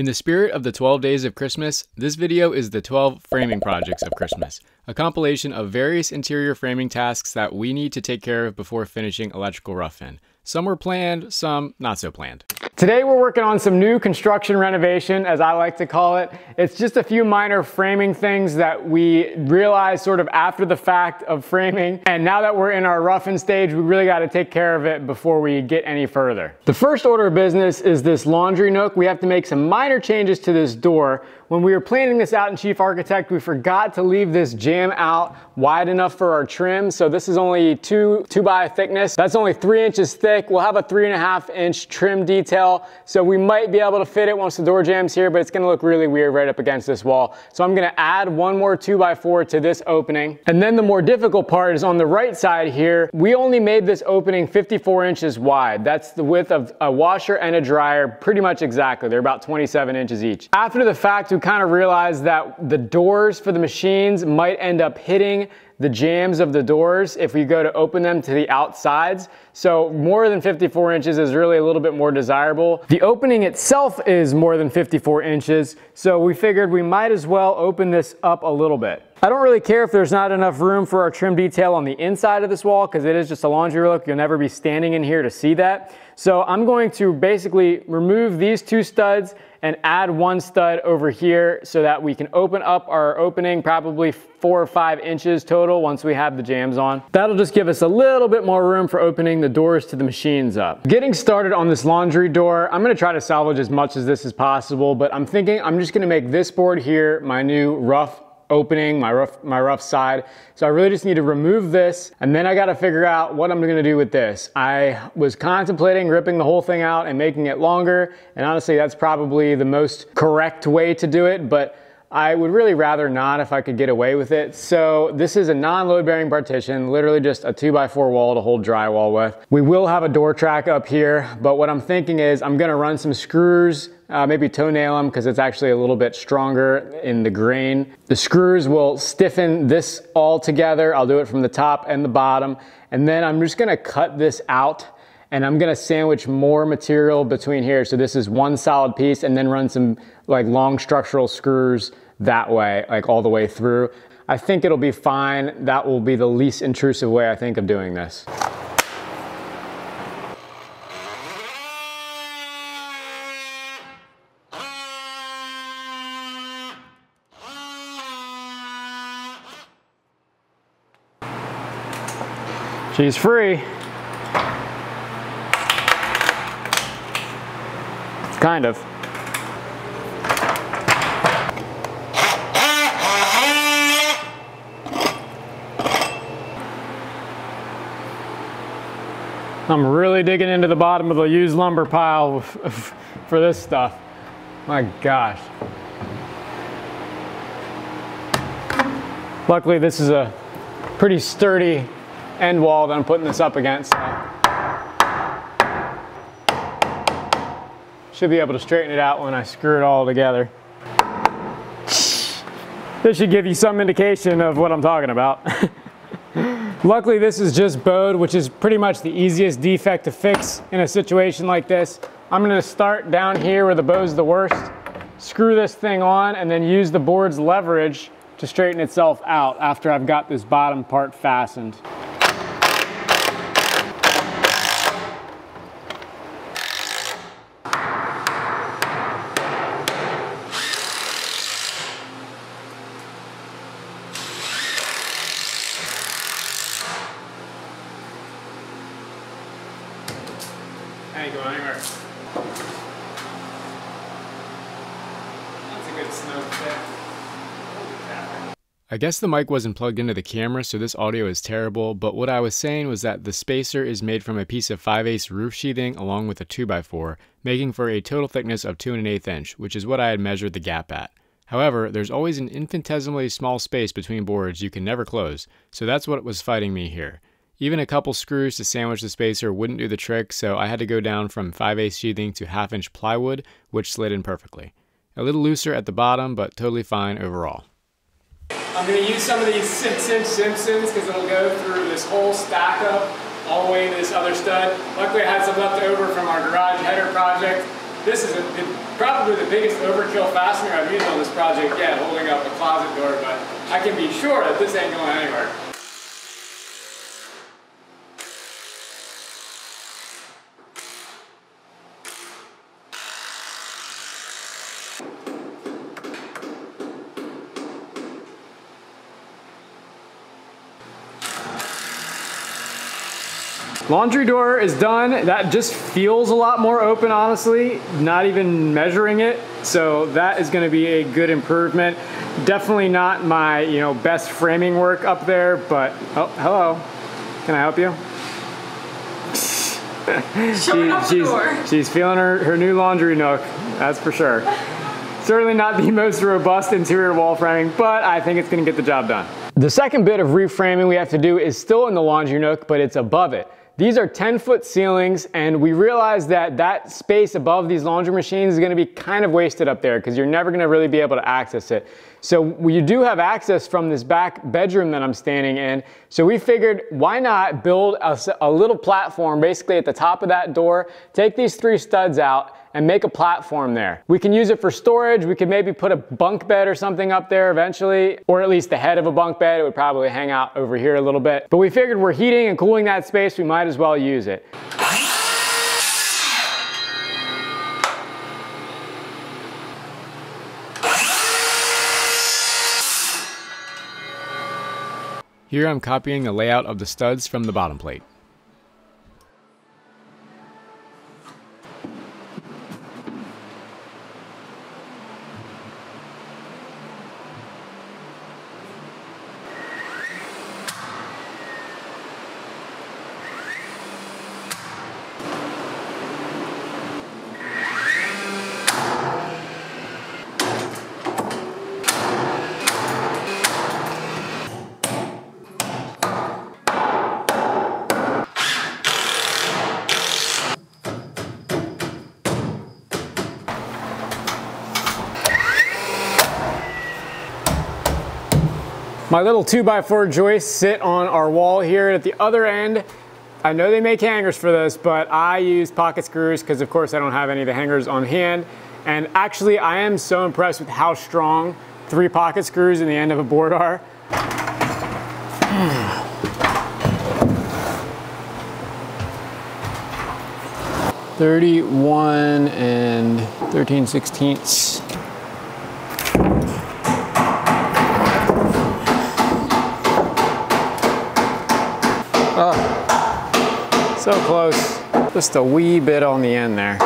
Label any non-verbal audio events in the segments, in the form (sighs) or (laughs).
In the spirit of the 12 days of Christmas, this video is the 12 framing projects of Christmas, a compilation of various interior framing tasks that we need to take care of before finishing electrical rough-in. Some were planned, some not so planned. Today we're working on some new construction renovation, as I like to call it. It's just a few minor framing things that we realized sort of after the fact of framing. And now that we're in our rough-in stage, we really gotta take care of it before we get any further. The first order of business is this laundry nook. We have to make some minor changes to this door. When we were planning this out in Chief Architect, we forgot to leave this jamb out wide enough for our trim. So this is only two, two by thickness. That's only three inches thick. We'll have a three and a half inch trim detail. So we might be able to fit it once the door jambs here, but it's gonna look really weird right up against this wall. So I'm gonna add one more two by four to this opening. And then the more difficult part is on the right side here. We only made this opening 54 inches wide. That's the width of a washer and a dryer, pretty much exactly. They're about 27 inches each. After the fact, we kind of realized that the doors for the machines might end up hitting the jambs of the doors if we go to open them to the outsides. So more than 54 inches is really a little bit more desirable. The opening itself is more than 54 inches, so we figured we might as well open this up a little bit. I don't really care if there's not enough room for our trim detail on the inside of this wall because it is just a laundry look. You'll never be standing in here to see that. So I'm going to basically remove these two studs and add one stud over here so that we can open up our opening probably four or five inches total once we have the jambs on. That'll just give us a little bit more room for opening the doors to the machines up. Getting started on this laundry door, I'm gonna try to salvage as much as this as possible, but I'm thinking I'm just gonna make this board here my new rough opening, my rough, my rough side. So I really just need to remove this and then I gotta figure out what I'm gonna do with this. I was contemplating ripping the whole thing out and making it longer. And honestly, that's probably the most correct way to do it. But I would really rather not if I could get away with it. So this is a non-load bearing partition, literally just a two by four wall to hold drywall with. We will have a door track up here, but what I'm thinking is I'm gonna run some screws, uh, maybe toenail them because it's actually a little bit stronger in the grain. The screws will stiffen this all together. I'll do it from the top and the bottom. And then I'm just gonna cut this out and I'm gonna sandwich more material between here. So this is one solid piece and then run some like long structural screws that way, like all the way through. I think it'll be fine. That will be the least intrusive way I think of doing this. She's free. Kind of. I'm really digging into the bottom of the used lumber pile for this stuff. My gosh. Luckily this is a pretty sturdy end wall that I'm putting this up against. Should be able to straighten it out when I screw it all together. This should give you some indication of what I'm talking about. (laughs) Luckily this is just bowed, which is pretty much the easiest defect to fix in a situation like this. I'm gonna start down here where the bow's the worst, screw this thing on, and then use the board's leverage to straighten itself out after I've got this bottom part fastened. ain't going anywhere. That's a good snow fit. I guess the mic wasn't plugged into the camera, so this audio is terrible, but what I was saying was that the spacer is made from a piece of 5 8 roof sheathing along with a 2x4, making for a total thickness of 2 and 8 inch, which is what I had measured the gap at. However, there's always an infinitesimally small space between boards you can never close, so that's what was fighting me here. Even a couple screws to sandwich the spacer wouldn't do the trick, so I had to go down from 5 8 sheathing to half inch plywood, which slid in perfectly. A little looser at the bottom, but totally fine overall. I'm going to use some of these 6 inch Simpsons because it'll go through this whole stack up all the way to this other stud. Luckily I had some left over from our garage header project. This is a, probably the biggest overkill fastener I've used on this project yet, holding up a closet door, but I can be sure that this ain't going anywhere. Laundry door is done. That just feels a lot more open, honestly, not even measuring it. So that is gonna be a good improvement. Definitely not my you know best framing work up there, but, oh, hello. Can I help you? (laughs) she, she's, she's feeling her, her new laundry nook, that's for sure. Certainly not the (laughs) most robust interior wall framing, but I think it's gonna get the job done. The second bit of reframing we have to do is still in the laundry nook, but it's above it. These are 10 foot ceilings and we realized that that space above these laundry machines is gonna be kind of wasted up there because you're never gonna really be able to access it. So you do have access from this back bedroom that I'm standing in. So we figured why not build a, a little platform basically at the top of that door, take these three studs out and make a platform there. We can use it for storage. We could maybe put a bunk bed or something up there eventually, or at least the head of a bunk bed. It would probably hang out over here a little bit. But we figured we're heating and cooling that space. We might as well use it. Here I'm copying the layout of the studs from the bottom plate. My little 2x4 joists sit on our wall here at the other end. I know they make hangers for this, but I use pocket screws because of course I don't have any of the hangers on hand. And actually I am so impressed with how strong three pocket screws in the end of a board are. (sighs) Thirty-one and thirteen sixteenths. So close, just a wee bit on the end there.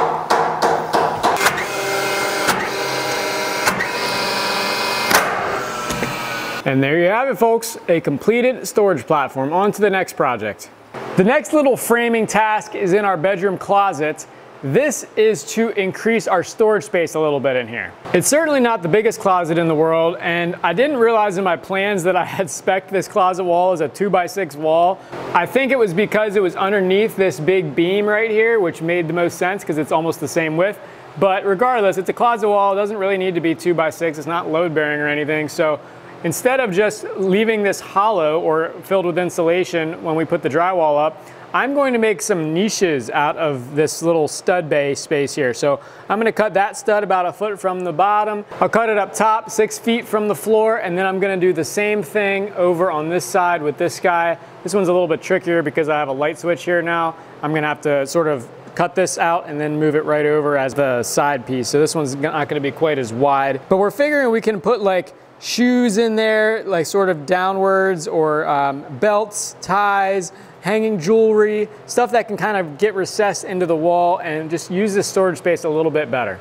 And there you have it folks, a completed storage platform. On to the next project. The next little framing task is in our bedroom closet this is to increase our storage space a little bit in here. It's certainly not the biggest closet in the world, and I didn't realize in my plans that I (laughs) had spec this closet wall as a two by six wall. I think it was because it was underneath this big beam right here, which made the most sense because it's almost the same width. But regardless, it's a closet wall. It doesn't really need to be two by six. It's not load bearing or anything. So instead of just leaving this hollow or filled with insulation when we put the drywall up, I'm going to make some niches out of this little stud bay space here. So I'm gonna cut that stud about a foot from the bottom. I'll cut it up top, six feet from the floor, and then I'm gonna do the same thing over on this side with this guy. This one's a little bit trickier because I have a light switch here now. I'm gonna have to sort of cut this out and then move it right over as the side piece. So this one's not gonna be quite as wide. But we're figuring we can put like shoes in there, like sort of downwards, or um, belts, ties, hanging jewelry, stuff that can kind of get recessed into the wall and just use this storage space a little bit better.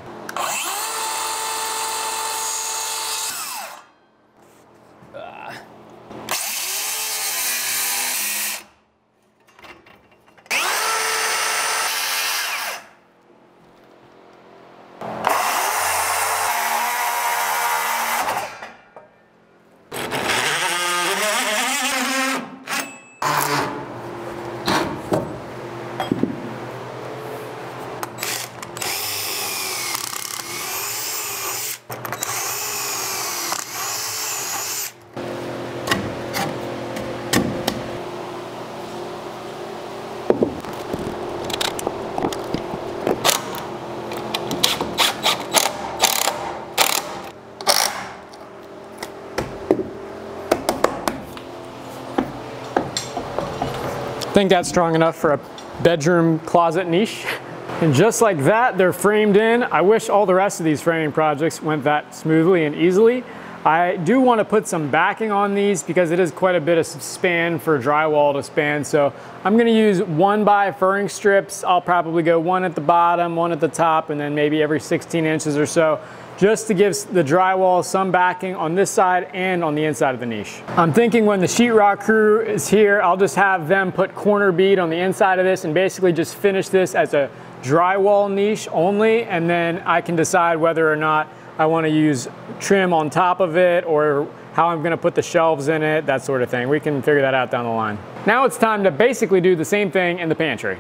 Think that's strong enough for a bedroom closet niche. (laughs) And just like that, they're framed in. I wish all the rest of these framing projects went that smoothly and easily. I do want to put some backing on these because it is quite a bit of span for drywall to span. So I'm going to use one by furring strips. I'll probably go one at the bottom, one at the top, and then maybe every 16 inches or so just to give the drywall some backing on this side and on the inside of the niche. I'm thinking when the sheetrock crew is here, I'll just have them put corner bead on the inside of this and basically just finish this as a drywall niche only, and then I can decide whether or not I want to use trim on top of it or how I'm going to put the shelves in it, that sort of thing. We can figure that out down the line. Now it's time to basically do the same thing in the pantry.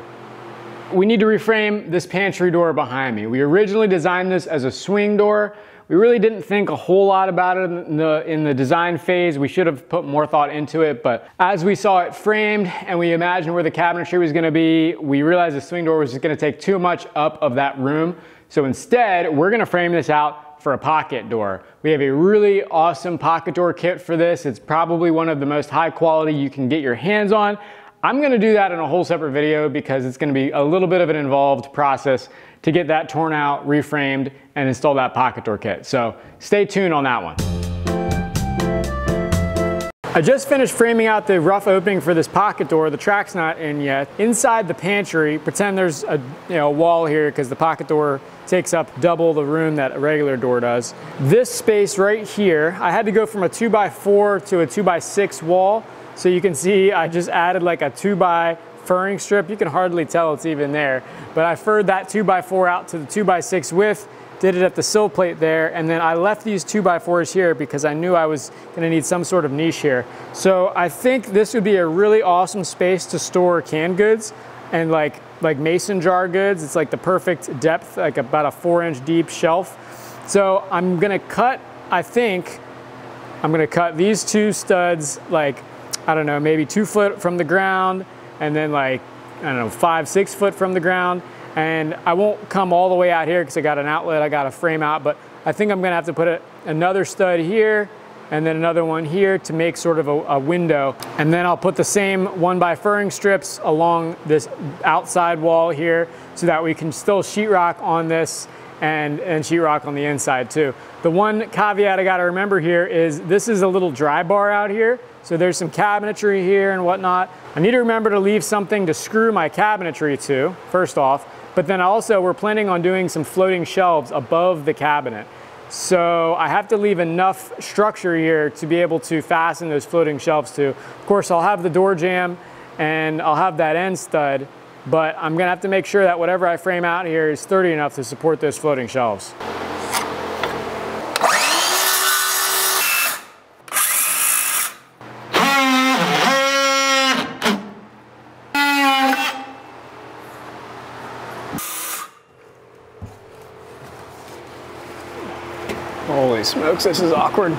We need to reframe this pantry door behind me. We originally designed this as a swing door. We really didn't think a whole lot about it in the, in the design phase. We should have put more thought into it, but as we saw it framed and we imagined where the cabinetry was gonna be, we realized the swing door was just gonna take too much up of that room. So instead, we're gonna frame this out for a pocket door. We have a really awesome pocket door kit for this. It's probably one of the most high quality you can get your hands on. I'm gonna do that in a whole separate video because it's gonna be a little bit of an involved process to get that torn out, reframed, and install that pocket door kit. So stay tuned on that one. I just finished framing out the rough opening for this pocket door. The track's not in yet. Inside the pantry, pretend there's a you know, wall here because the pocket door takes up double the room that a regular door does. This space right here, I had to go from a two by four to a two by six wall so you can see I just added like a two by furring strip. You can hardly tell it's even there, but I furred that two by four out to the two by six width, did it at the sill plate there, and then I left these two by fours here because I knew I was gonna need some sort of niche here. So I think this would be a really awesome space to store canned goods and like, like mason jar goods. It's like the perfect depth, like about a four inch deep shelf. So I'm gonna cut, I think, I'm gonna cut these two studs like I don't know, maybe two foot from the ground and then like, I don't know, five, six foot from the ground. And I won't come all the way out here because I got an outlet I got a frame out, but I think I'm gonna have to put a, another stud here and then another one here to make sort of a, a, window. And then I'll put the same one by furring strips along this outside wall here so that we can still sheetrock on this and, and sheetrock on the inside too. The one caveat I gotta remember here is this is a little dry bar out here. So there's some cabinetry here and whatnot. I need to remember to leave something to screw my cabinetry to, first off, but then also we're planning on doing some floating shelves above the cabinet. So I have to leave enough structure here to be able to fasten those floating shelves to. Of course, I'll have the door jamb and I'll have that end stud, but I'm gonna have to make sure that whatever I frame out here is sturdy enough to support those floating shelves. Smokes, this is awkward.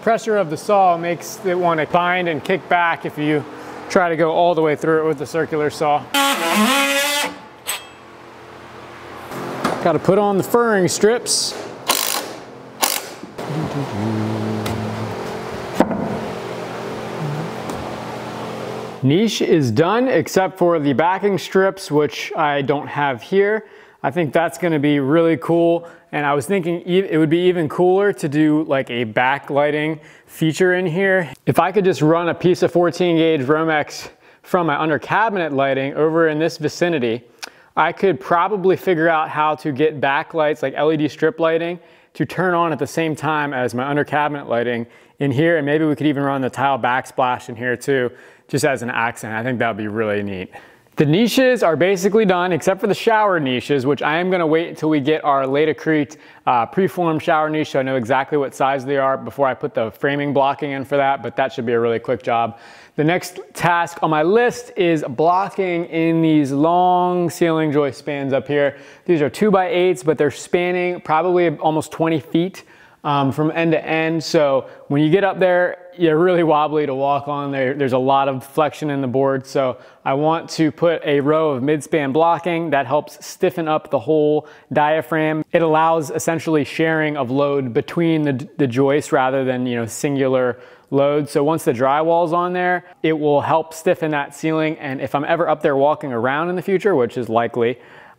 Pressure of the saw makes it want to bind and kick back if you try to go all the way through it with the circular saw. Got to put on the furring strips. Niche is done except for the backing strips, which I don't have here. I think that's gonna be really cool. And I was thinking it would be even cooler to do like a backlighting feature in here. If I could just run a piece of 14 gauge Romex from my under cabinet lighting over in this vicinity, I could probably figure out how to get backlights like LED strip lighting to turn on at the same time as my under cabinet lighting in here. And maybe we could even run the tile backsplash in here too just as an accent. I think that would be really neat. The niches are basically done except for the shower niches, which I am gonna wait until we get our Laticrete uh, preformed shower niche so I know exactly what size they are before I put the framing blocking in for that, but that should be a really quick job. The next task on my list is blocking in these long ceiling joist spans up here. These are two by eights, but they're spanning probably almost 20 feet um, from end to end. So when you get up there, you're really wobbly to walk on. There, there's a lot of flexion in the board. So I want to put a row of mid-span blocking that helps stiffen up the whole diaphragm. It allows essentially sharing of load between the, the joists rather than you know singular load. So once the drywall's on there, it will help stiffen that ceiling. And if I'm ever up there walking around in the future, which is likely,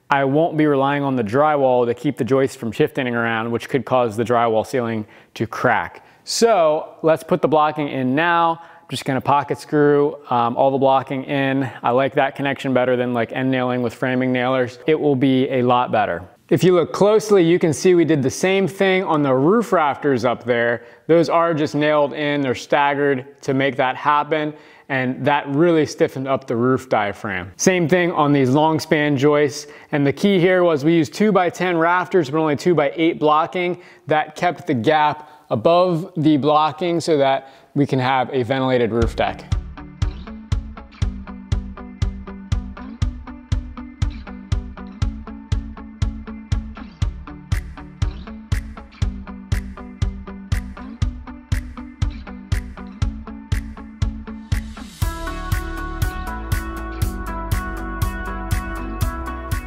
I won't be relying on the drywall to keep the joists from shifting around, which could cause the drywall ceiling to crack. So let's put the blocking in now. I'm just gonna pocket screw um, all the blocking in. I like that connection better than like end nailing with framing nailers. It will be a lot better. If you look closely, you can see we did the same thing on the roof rafters up there. Those are just nailed in, they're staggered to make that happen and that really stiffened up the roof diaphragm. Same thing on these long span joists. And the key here was we used two by 10 rafters, but only two by eight blocking. That kept the gap above the blocking so that we can have a ventilated roof deck.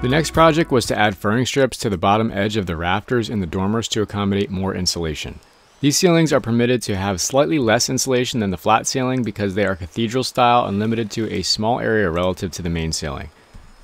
The next project was to add furring strips to the bottom edge of the rafters in the dormers to accommodate more insulation. These ceilings are permitted to have slightly less insulation than the flat ceiling because they are cathedral style and limited to a small area relative to the main ceiling.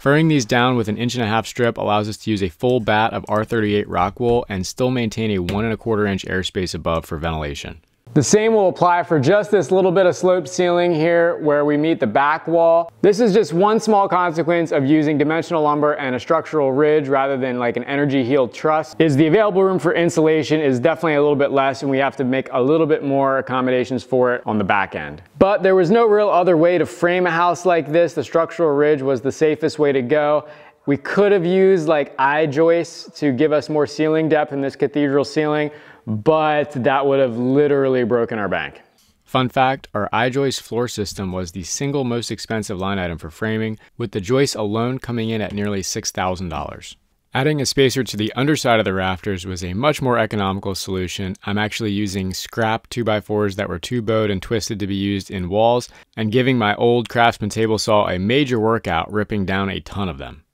Furring these down with an inch and a half strip allows us to use a full batt of R38 rock wool and still maintain a one and a quarter inch airspace above for ventilation. The same will apply for just this little bit of slope ceiling here where we meet the back wall. This is just one small consequence of using dimensional lumber and a structural ridge rather than like an energy heeled truss is the available room for insulation is definitely a little bit less and we have to make a little bit more accommodations for it on the back end. But there was no real other way to frame a house like this. The structural ridge was the safest way to go. We could have used like I joists to give us more ceiling depth in this cathedral ceiling, but that would have literally broken our bank. Fun fact, our I-joist floor system was the single most expensive line item for framing, with the joist alone coming in at nearly $6,000. Adding a spacer to the underside of the rafters was a much more economical solution. I'm actually using scrap 2x4s that were too bowed and twisted to be used in walls, and giving my old Craftsman table saw a major workout ripping down a ton of them.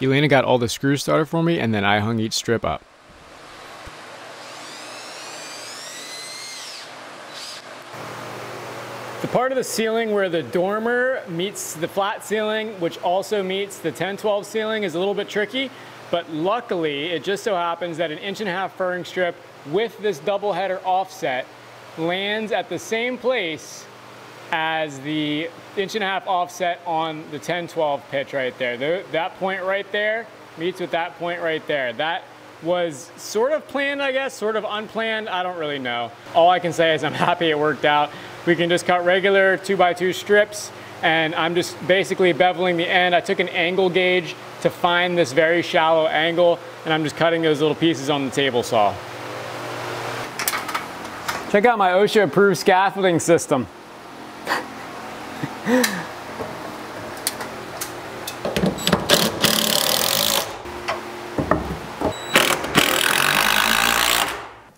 Elaina got all the screws started for me and then I hung each strip up. The part of the ceiling where the dormer meets the flat ceiling, which also meets the 10-12 ceiling is a little bit tricky, but luckily it just so happens that an inch and a half furring strip with this double header offset lands at the same place as the inch and a half offset on the 10-12 pitch right there. that point right there meets with that point right there. That was sort of planned, I guess, sort of unplanned, I don't really know. All I can say is I'm (laughs) happy it worked out. We can just cut regular two by two strips and I'm just basically beveling the end. I took an angle gauge to find this very shallow angle and I'm just cutting those little pieces on the table saw. Check out my OSHA approved scaffolding system. (laughs)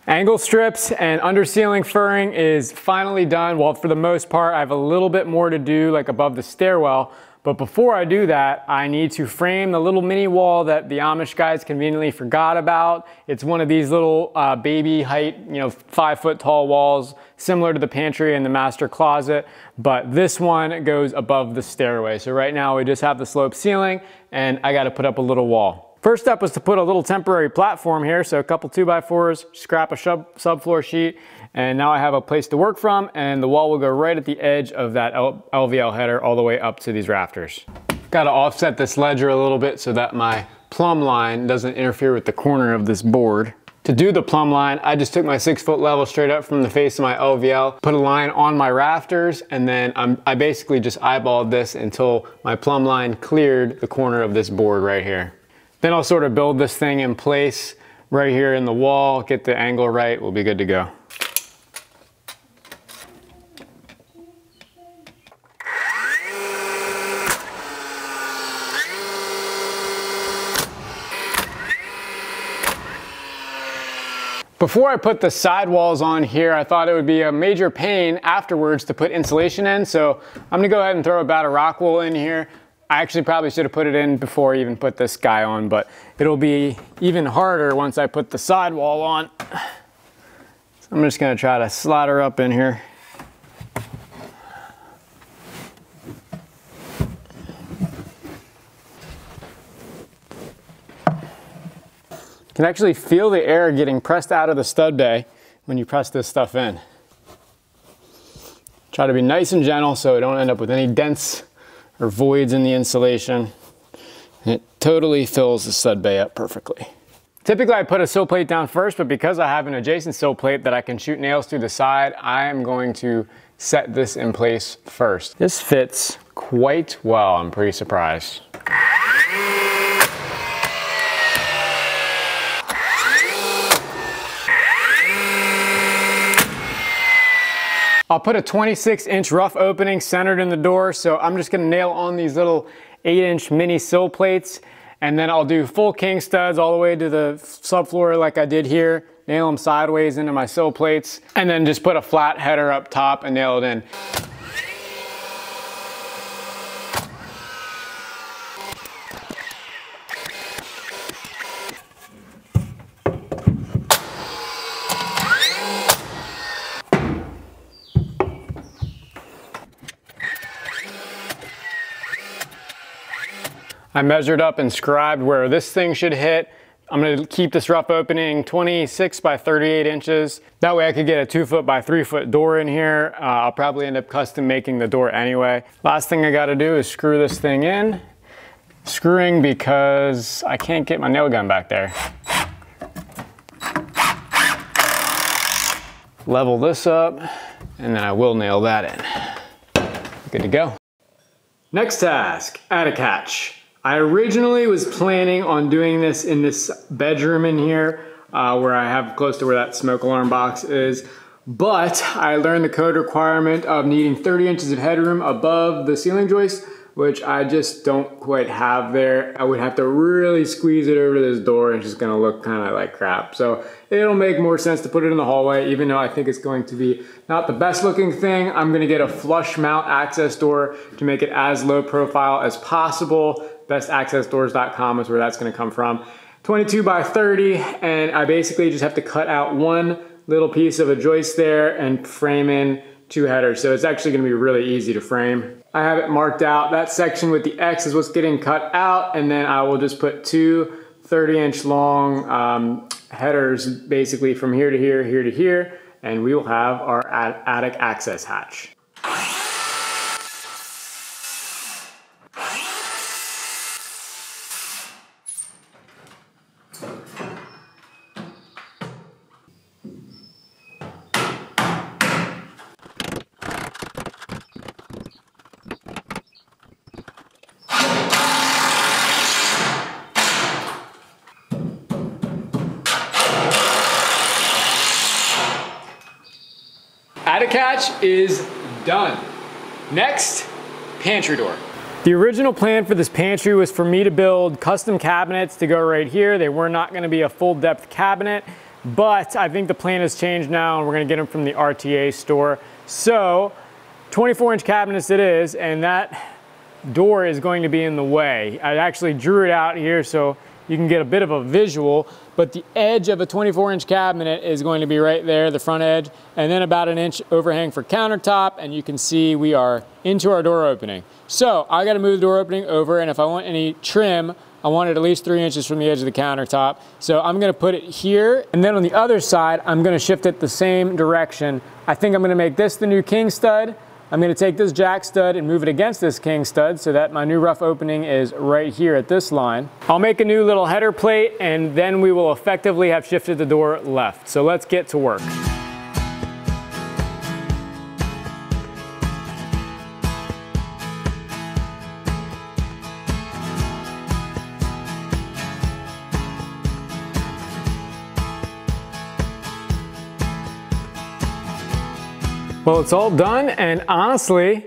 Angle strips and under ceiling furring is finally done. Well, for the most part, I have a little bit more to do like above the stairwell, but before I do that, I need to frame the little mini wall that the Amish guys conveniently forgot about. It's one of these little uh, baby height, you know, five foot tall walls, similar to the pantry and the master closet, but this one goes above the stairway. So right now we just have the slope ceiling and I gotta put up a little wall. First step was to put a little temporary platform here, so a couple 2x4s, scrap a sub subfloor sheet, and now I have a place to work from, and the wall will go right at the edge of that LVL header all the way up to these rafters. Got to offset this ledger a little bit so that my plumb line doesn't interfere with the corner of this board. To do the plumb line, I just took my six foot level straight up from the face of my LVL, put a line on my rafters, and then I'm, I basically just eyeballed this until my plumb line cleared the corner of this board right here. Then I'll sort of build this thing in place right here in the wall, get the angle right, we'll be good to go. Before I put the sidewalls on here, I thought it would be a major pain afterwards to put insulation in, so I'm gonna go ahead and throw about a rock wool in here. I actually probably should have put it in before I even put this guy on, but it'll be even harder once I put the sidewall on. I'm just gonna try to slide her up in here. can actually feel the air getting pressed out of the stud bay when you press this stuff in. Try to be nice and gentle so I don't end up with any dents or voids in the insulation. it totally fills the stud bay up perfectly. Typically I put a sill plate down first, but because I have an adjacent sill plate that I can shoot nails through the side, I am going to set this in place first. This fits quite well, I'm pretty surprised. I'll put a 26 inch rough opening centered in the door. So I'm just gonna nail on these little eight inch mini sill plates and then I'll do full king studs all the way to the subfloor like I did here, nail them sideways into my sill plates, and then just put a flat header up top and nail it in. I measured up and scribed where this thing should hit. I'm gonna keep this rough opening 26 by 38 inches. That way I could get a two foot by three foot door in here. Uh, I'll probably end up custom making the door anyway. Last thing I gotta do is screw this thing in. Screwing because I can't get my nail gun back there. Level this up and then I will nail that in. Good to go. Next task, attic hatch. I originally was planning on doing this in this bedroom in here uh, where I have close to where that smoke alarm box is. But I learned the code requirement of needing 30 inches of headroom above the ceiling joist, which I just don't quite have there. I would have to really squeeze it over this door and it's just gonna look kind of like crap. So it'll make more sense to put it in the hallway, even though I think it's going to be not the best looking thing. I'm gonna get a flush mount access door to make it as low profile as possible bestaccessdoors.com is where that's gonna come from. 22 by 30, and I basically just have to cut out one little piece of a joist there and frame in two headers. So it's actually gonna be really easy to frame. I have it marked out. That section with the X is what's getting cut out, and then I will just put two 30 inch long um, headers basically from here to here, here to here, and we will have our attic access hatch. Attic hatch is done. Next, pantry door. The original plan for this pantry was for me to build custom cabinets to go right here. They were not gonna be a full depth cabinet, but I think the plan has changed now and we're gonna get them from the RTA store. So 24 inch cabinets it is, and that door is going to be in the way. I actually drew it out here so you can get a bit of a visual, but the edge of a 24 inch cabinet is going to be right there, the front edge, and then about an inch overhang for countertop, and you can see we are into our door opening. So I gotta move the door opening over, and if I want any trim, I want it at least three inches from the edge of the countertop. So I'm gonna put it here, and then on the other side, I'm gonna shift it the same direction. I think I'm gonna make this the new king stud, I'm gonna take this jack stud and move it against this king stud so that my new rough opening is right here at this line. I'll make a new little header plate and then we will effectively have shifted the door left. So let's get to work. Well, it's all done, and honestly,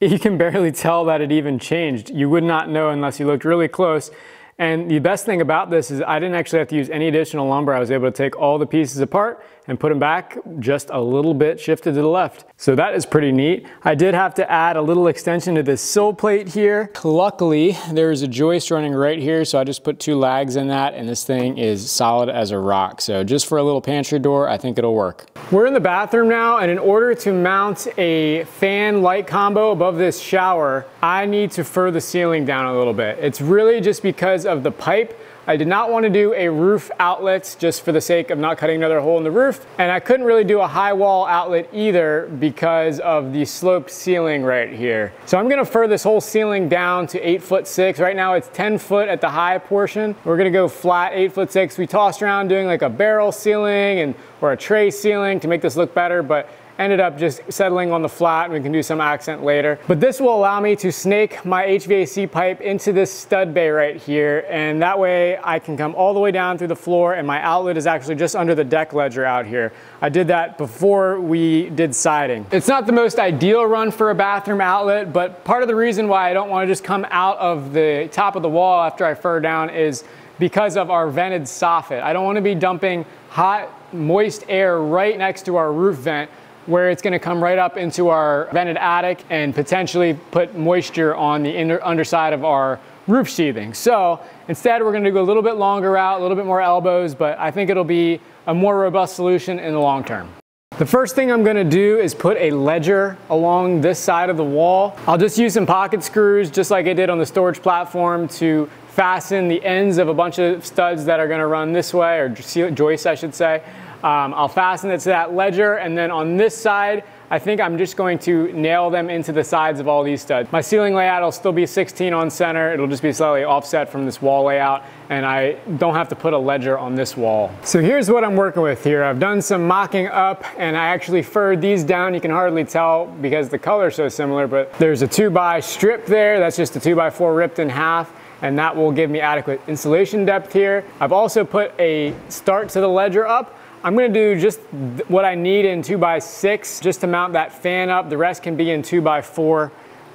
you can barely tell that it even changed. You would not know unless you looked really close. And the best thing about this is I didn't actually have to use any additional lumber. I was able to take all the pieces apart and put them back just a little bit shifted to the left. So that is pretty neat. I did have to add a little extension to this sill plate here. Luckily, there's a joist running right here, so I just put two lags in that, and this thing is solid as a rock. So just for a little pantry door, I think it'll work. We're in the bathroom now, and in order to mount a fan light combo above this shower, I need to fur the ceiling down a little bit. It's really just because of the pipe I did not want to do a roof outlet just for the sake of not cutting another hole in the roof. And I couldn't really do a high wall outlet either because of the sloped ceiling right here. So I'm gonna fur this whole ceiling down to eight foot six. Right now it's 10 foot at the high portion. We're gonna go flat eight foot six. We tossed around doing like a barrel ceiling and or a tray ceiling to make this look better, but ended up just settling on the flat. And we can do some accent later. But this will allow me to snake my HVAC pipe into this stud bay right here. And that way I can come all the way down through the floor and my outlet is actually just under the deck ledger out here. I did that before we did siding. It's not the most ideal run for a bathroom outlet, but part of the reason why I don't want to just come out of the top of the wall after I fur down is because of our vented soffit. I don't want to be dumping hot, moist air right next to our roof vent where it's gonna come right up into our vented attic and potentially put moisture on the inner, underside of our roof sheathing. So instead we're gonna go a little bit longer out, a little bit more elbows, but I think it'll be a more robust solution in the long term. The first thing I'm gonna do is put a ledger along this side of the wall. I'll just use some pocket screws just like I did on the storage platform to fasten the ends of a bunch of studs that are gonna run this way, or joists I should say. Um, I'll fasten it to that ledger and then on this side, I think I'm just going to nail them into the sides of all these studs. My ceiling layout will still be 16 on center. It'll just be slightly offset from this wall layout and I don't have to put a ledger on this wall. So here's what I'm working with here. I've done some mocking up and I actually furred these down. You can hardly tell because the color is so similar, but there's a two by strip there. That's just a two by four ripped in half and that will give me adequate insulation depth here. I've also put a start to the ledger up I'm gonna do just what I need in two by six just to mount that fan up. The rest can be in two by four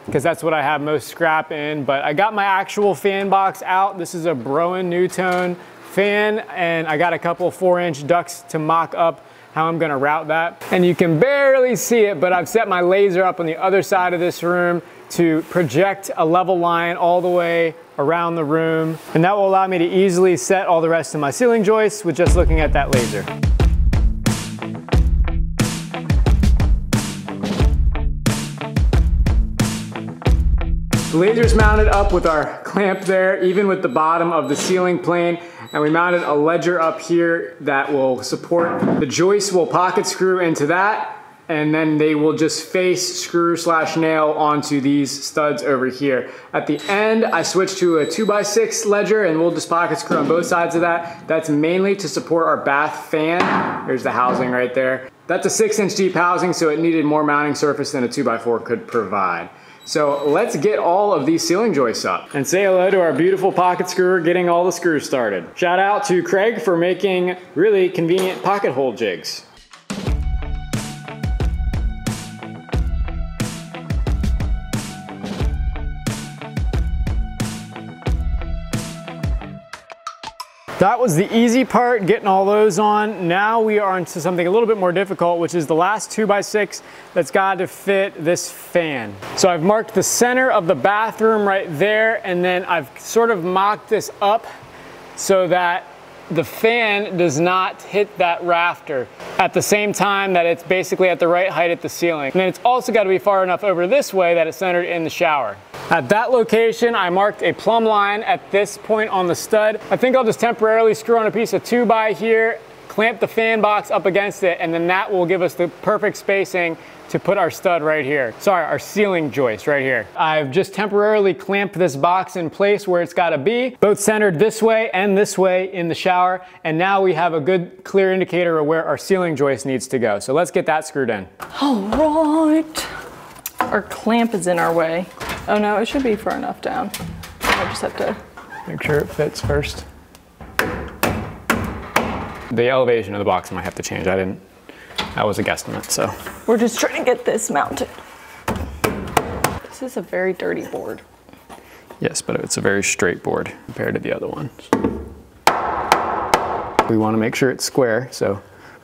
because that's what I have most scrap in. But I got my actual fan box out. This is a Broan NuTone fan and I got a couple four inch ducts to mock up how I'm gonna route that. And you can barely see it, but I've set my laser up on the other side of this room to project a level line all the way around the room. And that will allow me to easily set all the rest of my ceiling joists with just looking at that laser. The laser's mounted up with our clamp there, even with the bottom of the ceiling plane. And we mounted a ledger up here that will support, the joist will pocket screw into that and then they will just face screw slash nail onto these studs over here. At the end, I switched to a two by six ledger and we'll just pocket screw on both sides of that. That's mainly to support our bath fan. There's the housing right there. That's a six inch deep housing, so it needed more mounting surface than a two by four could provide. So let's get all of these ceiling joists up and say hello to our beautiful pocket screwer getting all the screws started. Shout out to Kreg for making really convenient pocket hole jigs. That was the easy part, getting all those on. Now we are into something a little bit more difficult, which is the last two by six that's got to fit this fan. So I've marked the center of the bathroom right there, and then I've sort of mocked this up so that the fan does not hit that rafter at the same time that it's basically at the right height at the ceiling. And then it's also got to be far enough over this way that it's centered in the shower. At that location, I marked a plumb line at this point on the stud. I think I'll just temporarily screw on a piece of two by here, clamp the fan box up against it, and then that will give us the perfect spacing to put our stud right here. Sorry, our ceiling joist right here. I've just temporarily clamped this box in place where it's gotta be, both centered this way and this way in the shower. And now we have a good clear indicator of where our ceiling joist needs to go. So let's get that screwed in. All right. Our clamp is in our way. Oh no, it should be far enough down. I just have to. Make sure it fits first. The elevation of the box might have to change. I didn't, that was a guesstimate, so. We're just trying to get this mounted. This is a very dirty board. Yes, but it's a very straight board compared to the other ones. We want to make sure it's square, so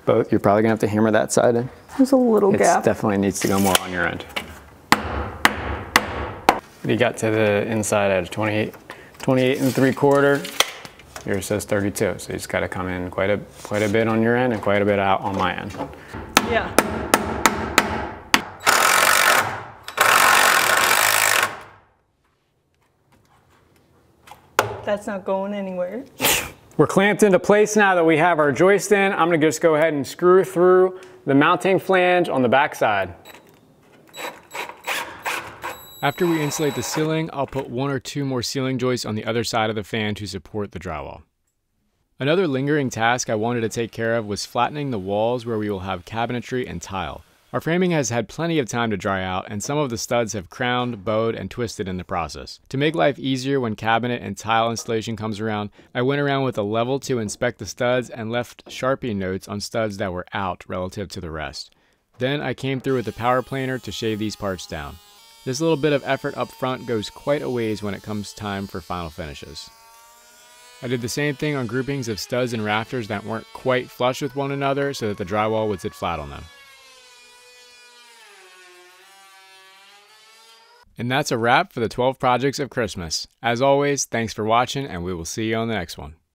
both. You're probably gonna have to hammer that side in. There's a little It gap. definitely needs to go more on your end. You got to the inside at 28, 28 and three quarter. Yours says 32, so you just gotta come in quite a, quite a bit on your end and quite a bit out on my end. Yeah. That's not going anywhere. (laughs) We're clamped into place now that we have our joist in. I'm gonna just go ahead and screw through the mounting flange on the back side. After we insulate the ceiling, I'll put one or two more ceiling joists on the other side of the fan to support the drywall. Another lingering task I wanted to take care of was flattening the walls where we will have cabinetry and tile. Our framing has had plenty of time to dry out, and some of the studs have crowned, bowed, and twisted in the process. To make life easier when cabinet and tile installation comes around, I went around with a level to inspect the studs and left Sharpie notes on studs that were out relative to the rest. Then I came through with the power planer to shave these parts down. This little bit of effort up front goes quite a ways when it comes time for final finishes. I did the same thing on groupings of studs and rafters that weren't quite flush with one another so that the drywall would sit flat on them. And that's a wrap for the 12 projects of Christmas. As always, thanks for watching and we will see you on the next one.